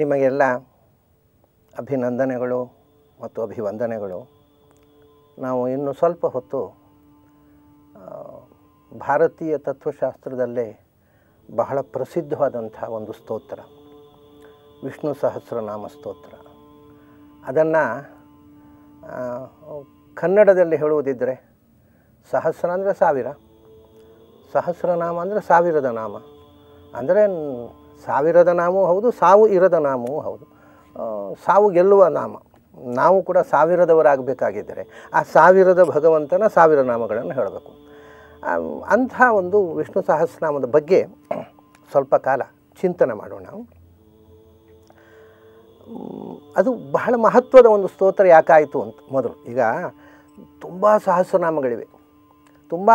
ನಿಮಗೆಲ್ಲ ಅಭಿನಂದನೆಗಳು ಮತ್ತು ಅಭಿವಂದನೆಗಳು. ನಾವು ಇನ್ನು ಸ್ವಲ್ಪ ಹೊತ್ತು ಭಾರತೀಯ ತತ್ವಶಾಸ್ತ್ರದಲ್ಲೇ ಬಹಳ ಪ್ರಸಿದ್ಧವಾದಂಥ ಒಂದು ಸ್ತೋತ್ರ, ವಿಷ್ಣು ಸಹಸ್ರನಾಮ ಸ್ತೋತ್ರ. ಅದನ್ನು ಕನ್ನಡದಲ್ಲಿ ಹೇಳುವುದಿದ್ದರೆ ಸಹಸ್ರ ಅಂದರೆ ಸಾವಿರ, ಸಹಸ್ರನಾಮ ಅಂದರೆ ಸಾವಿರದ ನಾಮ. ಅಂದರೆ ಸಾವಿರದ ನಾಮವೂ ಹೌದು, ಸಾವು ಇರದ ನಾಮವೂ ಹೌದು. ಸಾವು ಗೆಲ್ಲುವ ನಾಮ. ನಾವು ಕೂಡ ಸಾವಿರದವರಾಗಬೇಕಾಗಿದ್ದರೆ ಆ ಸಾವಿರದ ಭಗವಂತನ ಸಾವಿರ ನಾಮಗಳನ್ನು ಹೇಳಬೇಕು. ಅಂಥ ಒಂದು ವಿಷ್ಣು ಸಹಸ್ರನಾಮದ ಬಗ್ಗೆ ಸ್ವಲ್ಪ ಕಾಲ ಚಿಂತನೆ ಮಾಡೋಣ. ಅದು ಬಹಳ ಮಹತ್ವದ ಒಂದು ಸ್ತೋತ್ರ ಯಾಕಾಯಿತು ಅಂತ ಮೊದಲು. ಈಗ ತುಂಬ ಸಹಸ್ರನಾಮಗಳಿವೆ. ತುಂಬ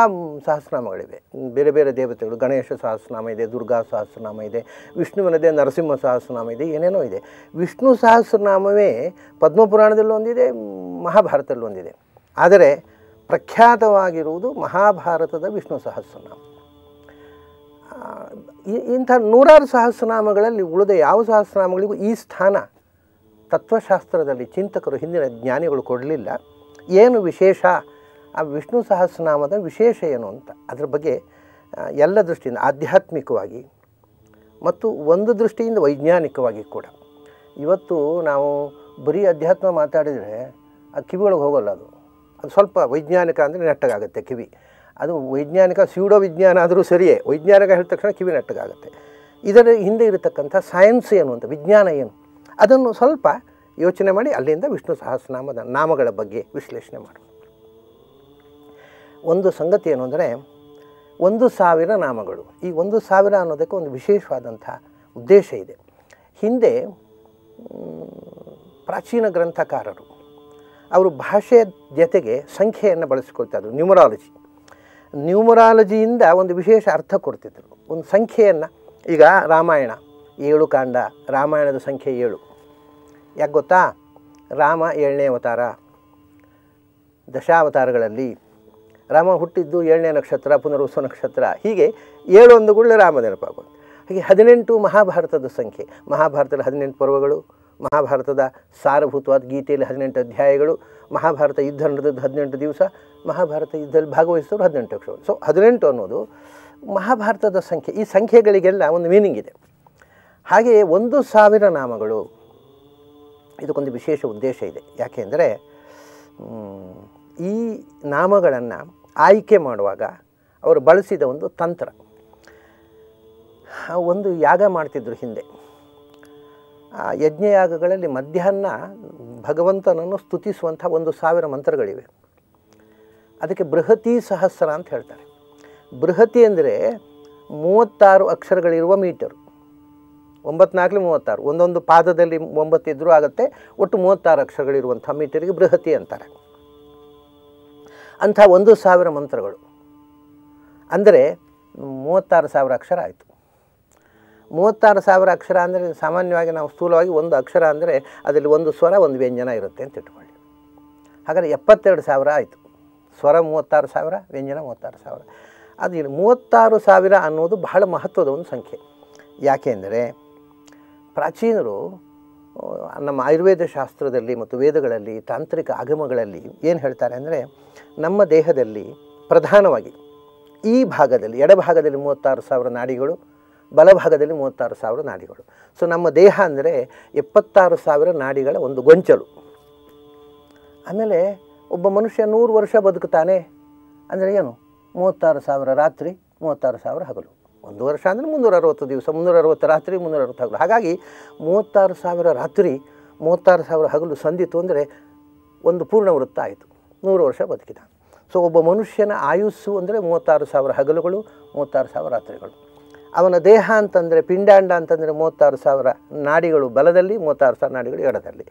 ಸಹಸ್ರನಾಮಗಳಿವೆ. ಬೇರೆ ಬೇರೆ ದೇವತೆಗಳು, ಗಣೇಶ ಸಹಸ್ರನಾಮ ಇದೆ, ದುರ್ಗಾ ಸಹಸ್ರನಾಮ ಇದೆ ವಿಷ್ಣುವಿನದೇ ನರಸಿಂಹ ಸಹಸ್ರನಾಮ ಇದೆ, ಏನೇನೋ ಇದೆ. ವಿಷ್ಣು ಸಹಸ್ರನಾಮವೇ ಪದ್ಮಪುರಾಣದಲ್ಲೂ ಒಂದಿದೆ, ಮಹಾಭಾರತದಲ್ಲೂ ಒಂದಿದೆ. ಆದರೆ ಪ್ರಖ್ಯಾತವಾಗಿರುವುದು ಮಹಾಭಾರತದ ವಿಷ್ಣು ಸಹಸ್ರನಾಮ. ಇಂಥ ನೂರಾರು ಸಹಸ್ರನಾಮಗಳಲ್ಲಿ ಉಳಿದ ಯಾವ ಸಹಸ್ರನಾಮಗಳಿಗೂ ಈ ಸ್ಥಾನ ತತ್ವಶಾಸ್ತ್ರದಲ್ಲಿ ಚಿಂತಕರು, ಹಿಂದಿನ ಜ್ಞಾನಿಗಳು ಕೊಡಲಿಲ್ಲ. ಏನು ವಿಶೇಷ? ಆ ವಿಷ್ಣು ಸಹಸ್ರನಾಮದ ವಿಶೇಷ ಏನು ಅಂತ? ಅದರ ಬಗ್ಗೆ ಎಲ್ಲ ದೃಷ್ಟಿಯಿಂದ ಆಧ್ಯಾತ್ಮಿಕವಾಗಿ ಮತ್ತು ಒಂದು ದೃಷ್ಟಿಯಿಂದ ವೈಜ್ಞಾನಿಕವಾಗಿ ಕೂಡ. ಇವತ್ತು ನಾವು ಬರೀ ಅಧ್ಯಾತ್ಮ ಮಾತಾಡಿದರೆ ಆ ಕಿವಿಗಳಿಗೆ ಹೋಗೋಲ್ಲ ಅದು. ಅದು ಸ್ವಲ್ಪ ವೈಜ್ಞಾನಿಕ ಅಂದರೆ ನೆಟ್ಟಗಾಗುತ್ತೆ ಕಿವಿ. ಅದು ವೈಜ್ಞಾನಿಕ ಸ್ಯೂಡೋ ವಿಜ್ಞಾನ ಆದರೂ ಸರಿಯೇ, ವೈಜ್ಞಾನಿಕ ಹೇಳಿದ ತಕ್ಷಣ ಕಿವಿ ನೆಟ್ಟಗಾಗುತ್ತೆ. ಇದರ ಹಿಂದೆ ಇರತಕ್ಕಂಥ ಸೈನ್ಸ್ ಏನು ಅಂತ, ವಿಜ್ಞಾನ ಏನು, ಅದನ್ನು ಸ್ವಲ್ಪ ಯೋಚನೆ ಮಾಡಿ ಅಲ್ಲಿಂದ ವಿಷ್ಣು ಸಹಸ್ರನಾಮದ ನಾಮಗಳ ಬಗ್ಗೆ ವಿಶ್ಲೇಷಣೆ ಮಾಡೋಣ. ಒಂದು ಸಂಗತಿ ಏನು ಅಂದರೆ ಒಂದು ಸಾವಿರ ನಾಮಗಳು. ಈ ಒಂದು ಸಾವಿರ ಅನ್ನೋದಕ್ಕೆ ಒಂದು ವಿಶೇಷವಾದಂಥ ಉದ್ದೇಶ ಇದೆ. ಹಿಂದೆ ಪ್ರಾಚೀನ ಗ್ರಂಥಕಾರರು ಅವರು ಭಾಷೆಯ ಜೊತೆಗೆ ಸಂಖ್ಯೆಯನ್ನು ಬಳಸಿಕೊಳ್ತಾಯಿದ್ರು ನ್ಯೂಮರಾಲಜಿ. ನ್ಯೂಮರಾಲಜಿಯಿಂದ ಒಂದು ವಿಶೇಷ ಅರ್ಥ ಕೊಡ್ತಿದ್ರು. ಒಂದು ಸಂಖ್ಯೆಯನ್ನು, ಈಗ ರಾಮಾಯಣ, ಏಳು ಕಾಂಡ, ರಾಮಾಯಣದ ಸಂಖ್ಯೆ ಏಳು. ಯಾಕೆ ಗೊತ್ತಾ? ರಾಮ ಏಳನೇ ಅವತಾರ, ದಶಾವತಾರಗಳಲ್ಲಿ ರಾಮ ಹುಟ್ಟಿದ್ದು ಏಳನೇ ನಕ್ಷತ್ರ, ಪುನರ್ವಸು ನಕ್ಷತ್ರ, ಹೀಗೆ ಏಳು ಒಂದು ಗುಳ್ಳೆ ರಾಮ ನೆನಪಾಗುತ್ತೆ ಹಾಗೆ ಹದಿನೆಂಟು ಮಹಾಭಾರತದ ಸಂಖ್ಯೆ, ಮಹಾಭಾರತದ ಹದಿನೆಂಟು ಪರ್ವಗಳು, ಮಹಾಭಾರತದ ಸಾರಭೂತವಾದ ಗೀತೆಯಲ್ಲಿ ಹದಿನೆಂಟು ಅಧ್ಯಾಯಗಳು, ಮಹಾಭಾರತ ಯುದ್ಧ ನಡೆದದ್ದು ಹದಿನೆಂಟು ದಿವಸ, ಮಹಾಭಾರತ ಯುದ್ಧದಲ್ಲಿ ಭಾಗವಹಿಸಿದವರು ಹದಿನೆಂಟು ಅಕ್ಷರ ಸೊ ಹದಿನೆಂಟು ಅನ್ನೋದು ಮಹಾಭಾರತದ ಸಂಖ್ಯೆ. ಈ ಸಂಖ್ಯೆಗಳಿಗೆಲ್ಲ ಒಂದು ಮೀನಿಂಗ್ ಇದೆ. ಹಾಗೆಯೇ ಒಂದು ಸಾವಿರ ನಾಮಗಳು, ಇದಕ್ಕೊಂದು ವಿಶೇಷ ಉದ್ದೇಶ ಇದೆ. ಯಾಕೆಂದರೆ ಈ ನಾಮಗಳನ್ನು ಆಯ್ಕೆ ಮಾಡುವಾಗ ಅವರು ಬಳಸಿದ ಒಂದು ತಂತ್ರ. ಒಂದು ಯಾಗ ಮಾಡ್ತಿದ್ರು ಹಿಂದೆ. ಆ ಯಜ್ಞಯಾಗಗಳಲ್ಲಿ ಮಧ್ಯಾಹ್ನ ಭಗವಂತನನ್ನು ಸ್ತುತಿಸುವಂಥ ಒಂದು ಸಾವಿರ ಮಂತ್ರಗಳಿವೆ. ಅದಕ್ಕೆ ಬೃಹತಿ ಸಹಸ್ರ ಅಂತ ಹೇಳ್ತಾರೆ. ಬೃಹತಿ ಅಂದರೆ ಮೂವತ್ತಾರು ಅಕ್ಷರಗಳಿರುವ ಮೀಟರ್. ಒಂಬತ್ನಾಲ್ಕು ಮೂವತ್ತಾರು. ಒಂದೊಂದು ಪಾದದಲ್ಲಿ ಒಂಬತ್ತಿದ್ರೂ ಆಗುತ್ತೆ, ಒಟ್ಟು ಮೂವತ್ತಾರು ಅಕ್ಷರಗಳಿರುವಂಥ ಮೀಟರಿಗೆ ಬೃಹತಿ ಅಂತಾರೆ. ಅಂಥ ಒಂದು ಸಾವಿರ ಮಂತ್ರಗಳು. ಅಂದರೆ ಮೂವತ್ತಾರು ಸಾವಿರ ಅಕ್ಷರ ಆಯಿತು. ಮೂವತ್ತಾರು ಸಾವಿರ ಅಕ್ಷರ ಅಂದರೆ ಸಾಮಾನ್ಯವಾಗಿ ನಾವು ಸ್ಥೂಲವಾಗಿ ಒಂದು ಅಕ್ಷರ ಅಂದರೆ ಅದರಲ್ಲಿ ಒಂದು ಸ್ವರ, ಒಂದು ವ್ಯಂಜನ ಇರುತ್ತೆ ಅಂತ ಇಟ್ಕೊಳ್ಳಿ ಹಾಗಾದರೆ ಎಪ್ಪತ್ತೆರಡು ಸಾವಿರ ಆಯಿತು. ಸ್ವರ ಮೂವತ್ತಾರು ಸಾವಿರ, ವ್ಯಂಜನ ಮೂವತ್ತಾರು ಸಾವಿರ. ಅದು ಮೂವತ್ತಾರು ಸಾವಿರ ಅನ್ನೋದು ಬಹಳ ಮಹತ್ವದ ಒಂದು ಸಂಖ್ಯೆ. ಯಾಕೆಂದರೆ ಪ್ರಾಚೀನರು ನಮ್ಮ ಆಯುರ್ವೇದ ಶಾಸ್ತ್ರದಲ್ಲಿ ಮತ್ತು ವೇದಗಳಲ್ಲಿ, ತಾಂತ್ರಿಕ ಆಗಮಗಳಲ್ಲಿ ಏನು ಹೇಳ್ತಾರೆ ಅಂದರೆ, ನಮ್ಮ ದೇಹದಲ್ಲಿ ಪ್ರಧಾನವಾಗಿ ಈ ಭಾಗದಲ್ಲಿ, ಎಡಭಾಗದಲ್ಲಿ ಮೂವತ್ತಾರು ಸಾವಿರ ನಾಡಿಗಳು, ಬಲಭಾಗದಲ್ಲಿ ಮೂವತ್ತಾರು ಸಾವಿರ ನಾಡಿಗಳು. ಸೊ ನಮ್ಮ ದೇಹ ಅಂದರೆ ಎಪ್ಪತ್ತಾರು ಸಾವಿರ ನಾಡಿಗಳ ಒಂದು ಗೊಂಚಲು. ಆಮೇಲೆ ಒಬ್ಬ ಮನುಷ್ಯ ನೂರು ವರ್ಷ ಬದುಕುತ್ತಾನೆ ಅಂದರೆ ಏನು? ಮೂವತ್ತಾರು ಸಾವಿರ ರಾತ್ರಿ, ಮೂವತ್ತಾರು ಸಾವಿರ ಹಗಲು. ಒಂದು ವರ್ಷ ಅಂದರೆ ಮುನ್ನೂರ ಅರವತ್ತು ದಿವಸ ಮುನ್ನೂರ ಅರವತ್ತು ರಾತ್ರಿ ಮುನ್ನೂರ ಅರವತ್ತು ಹಗಲು. ಹಾಗಾಗಿ ಮೂವತ್ತಾರು ಸಾವಿರ ರಾತ್ರಿ, ಮೂವತ್ತಾರು ಸಾವಿರ ಹಗಲು ಸಂದಿತ್ತು ಅಂದರೆ ಒಂದು ಪೂರ್ಣ ವೃತ್ತ ಆಯಿತು. ನೂರು ವರ್ಷ ಬದುಕಿದ. ಸೊ ಒಬ್ಬ ಮನುಷ್ಯನ ಆಯುಸ್ಸು ಅಂದರೆ ಮೂವತ್ತಾರು ಸಾವಿರ ಹಗಲುಗಳು, ಮೂವತ್ತಾರು ಸಾವಿರ ರಾತ್ರಿಗಳು. ಅವನ ದೇಹ ಅಂತಂದರೆ, ಪಿಂಡಾಂಡ ಅಂತಂದರೆ ಮೂವತ್ತಾರು ಸಾವಿರ ನಾಡಿಗಳು ಬಲದಲ್ಲಿ, ಮೂವತ್ತಾರು ಸಾವಿರ ನಾಡಿಗಳು ಎಡದಲ್ಲಿ.